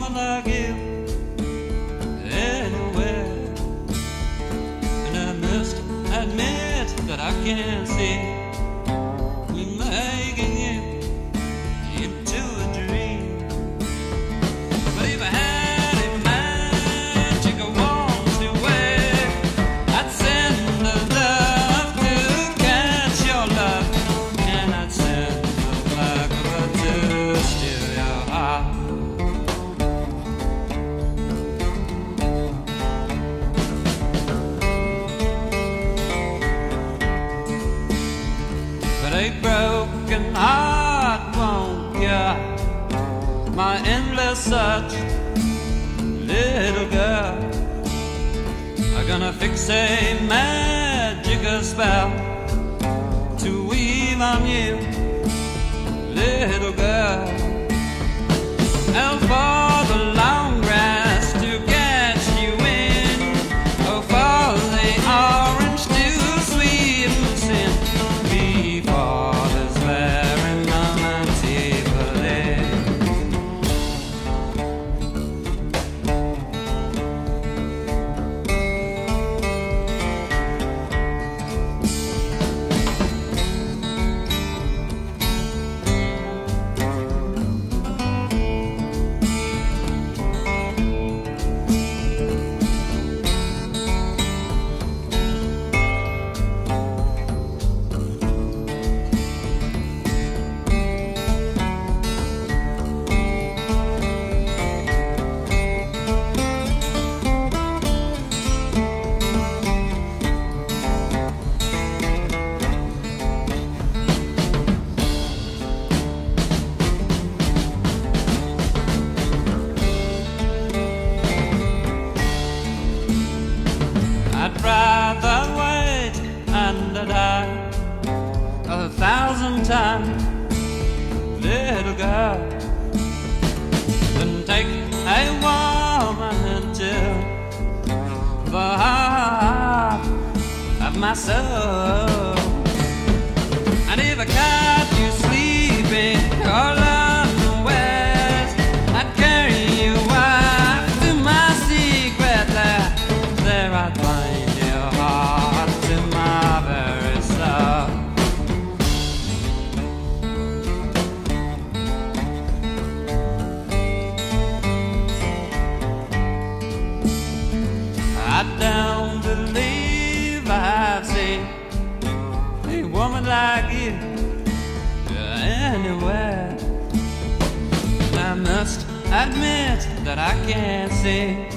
woman like you anywhere. And I must admit that I can't see But a broken heart won't cure my endless search, little girl. I'm gonna fix a magical spell to weave on you, little girl. And times, little girl, than take a woman into the heart of my soul. And if I caught a woman like you anywhere. I must admit that I can't see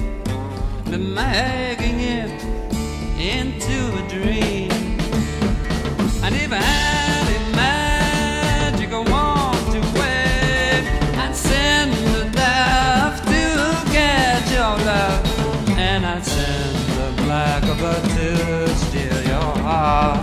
the making it into a dream. I had a wand to wave send the to get your love, and I'd send the blackbird to steal your heart.